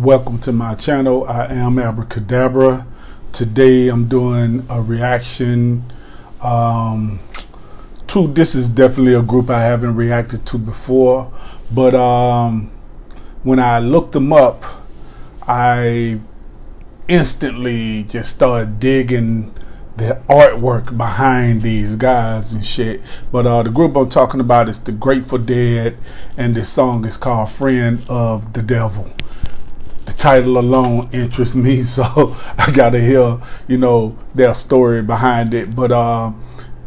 Welcome to my channel. I am Abracadabra. Today I'm doing a reaction um, to this is definitely a group I haven't reacted to before, but um, when I looked them up, I instantly just started digging the artwork behind these guys and shit. But uh, the group I'm talking about is the Grateful Dead, and this song is called "Friend of the Devil." Title alone interests me, so I gotta hear, you know, their story behind it. But uh,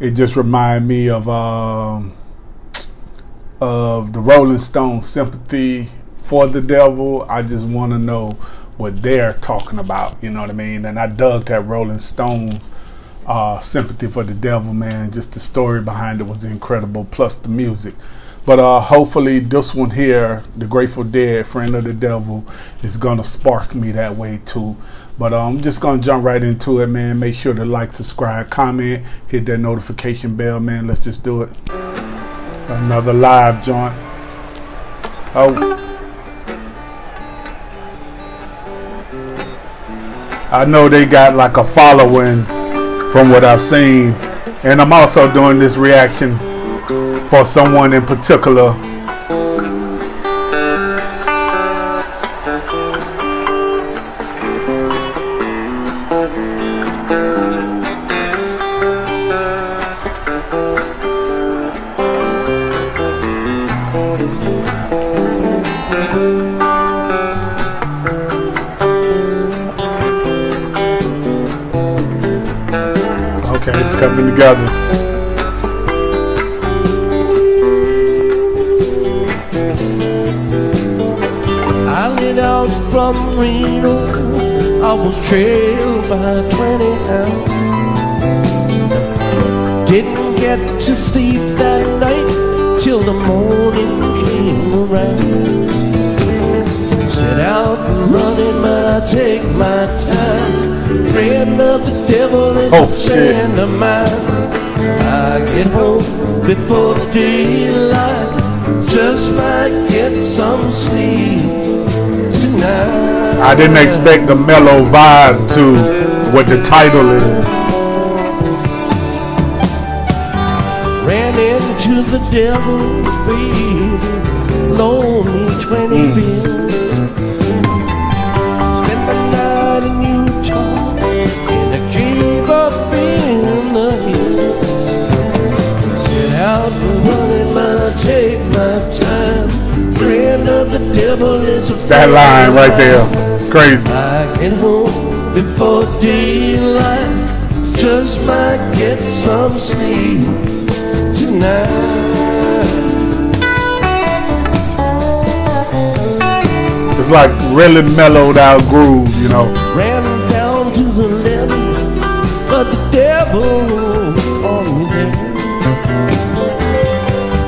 it just reminds me of um, of the Rolling Stones' "Sympathy for the Devil." I just want to know what they're talking about. You know what I mean? And I dug that Rolling Stones uh, sympathy for the devil, man. Just the story behind it was incredible, plus the music. But uh, hopefully, this one here, The Grateful Dead, Friend of the Devil, is going to spark me that way too. But uh, I'm just going to jump right into it, man. Make sure to like, subscribe, comment, hit that notification bell, man. Let's just do it. Another live joint. Oh. I know they got like a following from what I've seen. And I'm also doing this reaction for someone in particular. Okay, it's coming together. From Reno. I was trailed by 20 hours. Didn't get to sleep that night till the morning came around. Set out running, but I take my time. Friend of the devil is Oh, a shit. friend of mine. I get home before the daylight. Just might get some sleep. I didn't expect the mellow vibe to what the title is. Ran into the devil, baby. Loaned me 20 Mm. bills. Spent the night in Utah in a cave up in the hills. Out running, but I take my time. Friend of the devil is a That line right there. Crazy. I get home before daylight. Just might get some sleep tonight. It's like really mellowed out groove, you know. Ran down to the level, but the devil on me.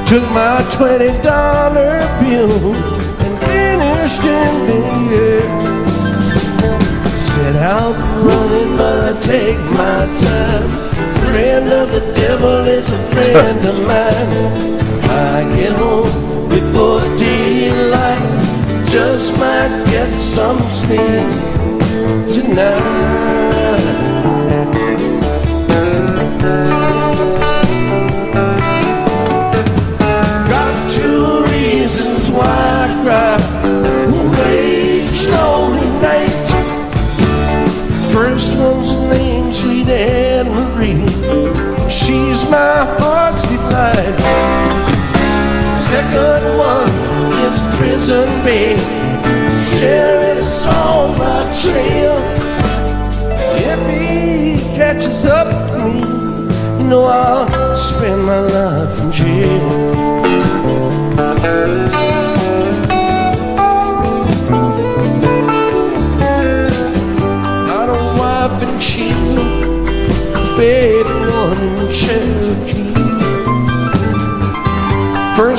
Took my twenty dollar bill and finished in the Set out running, but I take my time. Friend of the devil is a friend of mine. I get home before daylight. Just might get some sleep tonight. Heart's. Second one is Prison Bay. Sheriff's on my trail. If he catches up with me, you know I'll spend my life in jail.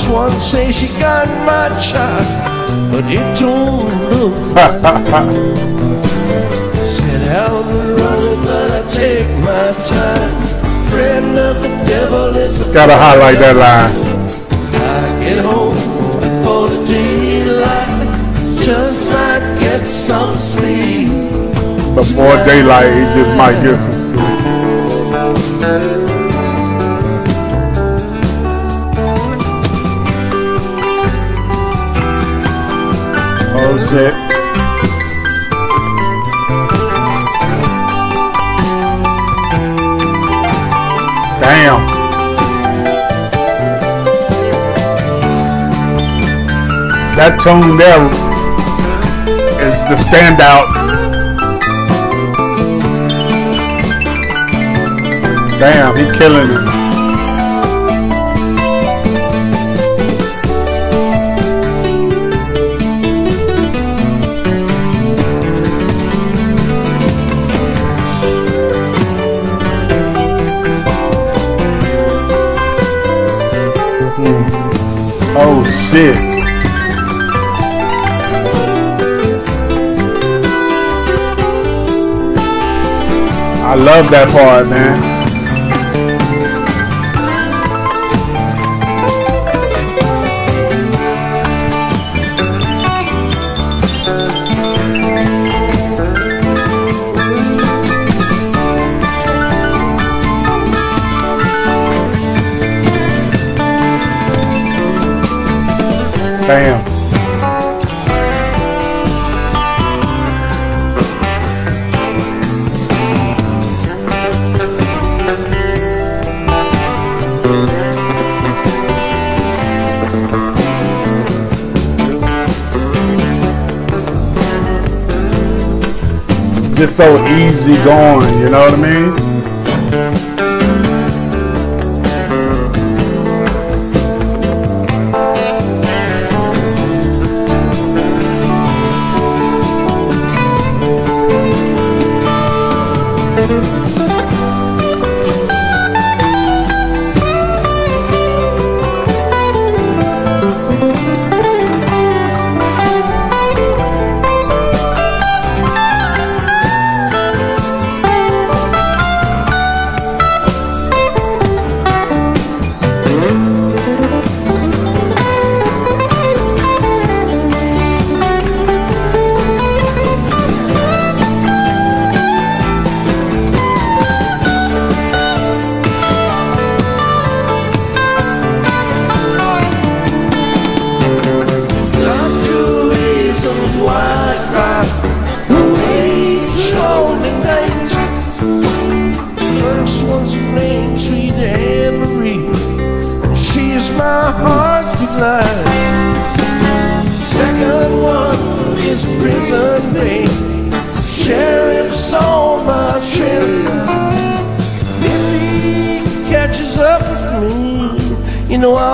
First one say she got my child, but it don't look Set out and running, but I take my time. Friend of the devil is a Gotta highlight that line. I get home before the daylight. Just might get get some sleep. Before daylight, he just might get some sleep. Shit. Damn. That tone there is the standout. Damn, he killing it. Oh shit. I love that part, man. Bam. Just so easy going, you know what I mean? Got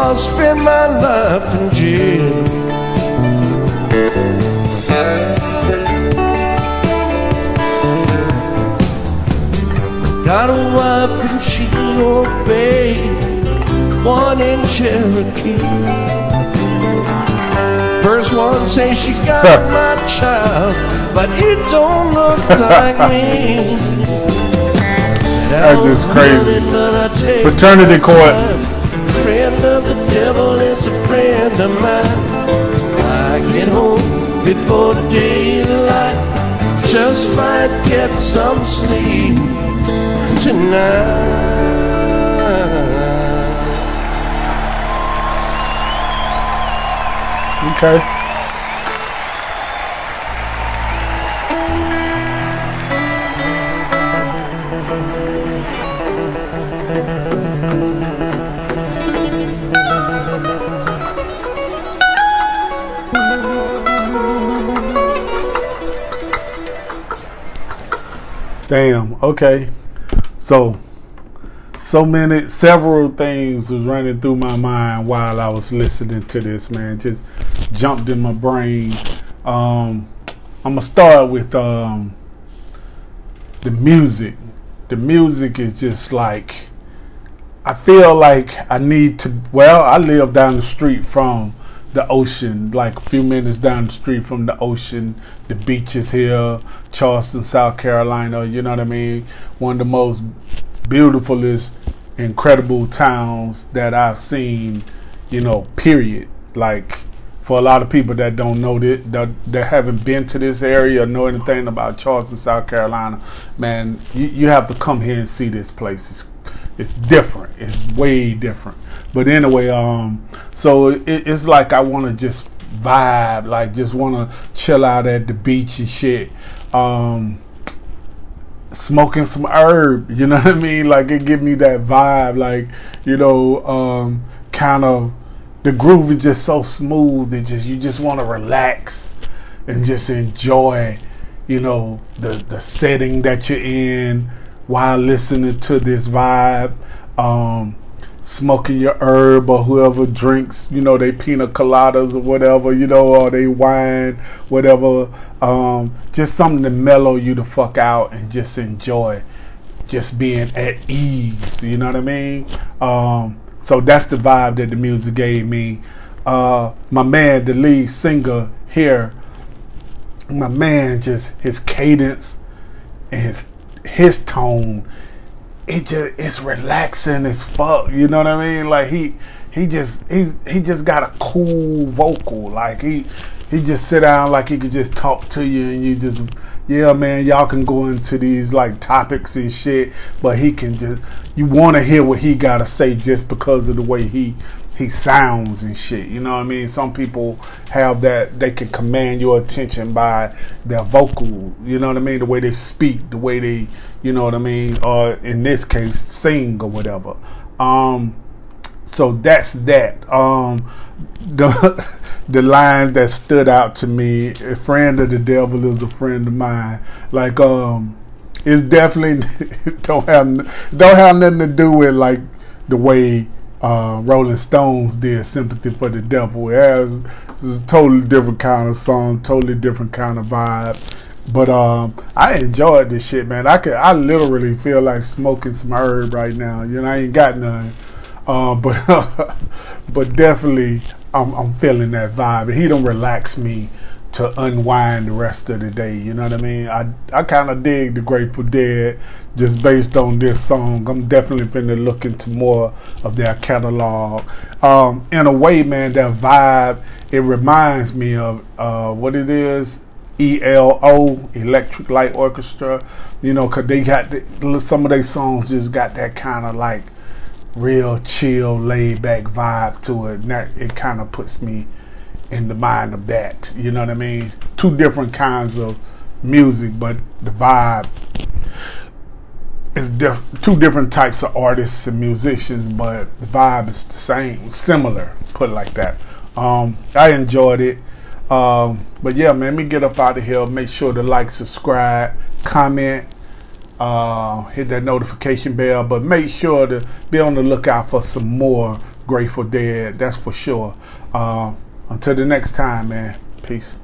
me, you know I'll spend my life in jail. Got a wife and she's obeyed, one in Cherokee. First one say she got my child, but it don't look like me. That's just oh, crazy. crazy. Fraternity court. Friend of the devil is a friend of mine. I get home before the daylight. Just might get some sleep tonight. Okay. Damn. Okay. So, so many, several things was running through my mind while I was listening to this. Man, just jumped in my brain. Um, I'm gonna start with um, the music. The music is just like I feel like I need to. Well, I live down the street from the ocean, like a few minutes down the street from the ocean. The beaches here, Charleston, South Carolina. You know what I mean? One of the most beautifulest, incredible towns that I've seen. You know, period. Like for a lot of people that don't know that, that, that haven't been to this area or know anything about Charleston, South Carolina, man, you, you have to come here and see this place. It's, it's different. It's way different. But anyway, um, so it, it's like I want to just vibe, like just want to chill out at the beach and shit. Um, smoking some herb, you know what I mean? Like it give me that vibe, like you know, um, kind of the groove is just so smooth and just you just want to relax and just enjoy you know the the setting that you're in while listening to this vibe um, smoking your herb or whoever drinks you know they pina coladas or whatever you know or they wine whatever um, just something to mellow you the fuck out and just enjoy just being at ease you know what i mean um, so that's the vibe that the music gave me. Uh, my man, the lead singer here, my man, just his cadence and his his tone, it just it's relaxing as fuck. You know what I mean? Like he he just he he just got a cool vocal. Like he he just sit down like he could just talk to you and you just yeah man y'all can go into these like topics and shit but he can just you want to hear what he got to say just because of the way he he sounds and shit. You know what i mean? Some people have that they can command your attention by their vocal you know what i mean? The way they speak the way they you know what i mean? Or in this case sing or whatever. Um so that's that. Um the the line that stood out to me a friend of the devil is a friend of mine. Like um it's definitely don't have don't have nothing to do with like the way uh, Rolling Stones did "Sympathy for the Devil." It has it's a totally different kind of song, totally different kind of vibe. But um, I enjoyed this shit, man. I could, I literally feel like smoking some herb right now. You know, I ain't got none, uh, but but definitely I'm, I'm feeling that vibe. He don't relax me to unwind the rest of the day. You know what I mean? I I kind of dig the Grateful Dead just based on this song. I'm definitely finna look into more of their catalog. Um, in a way, man, that vibe it reminds me of uh, what it is. ELO, Electric Light Orchestra, you know, cause they got the, some of their songs just got that kind of like real chill, laid back vibe to it. And that it kind of puts me in the mind of that. You know what I mean? Two different kinds of music, but the vibe is diff- two different types of artists and musicians, but the vibe is the same, similar. Put it like that. Um, I enjoyed it. Um, but yeah, man, me get up out of here. Make sure to like, subscribe, comment, uh, hit that notification bell. But make sure to be on the lookout for some more Grateful Dead. That's for sure. Uh, until the next time, man. Peace.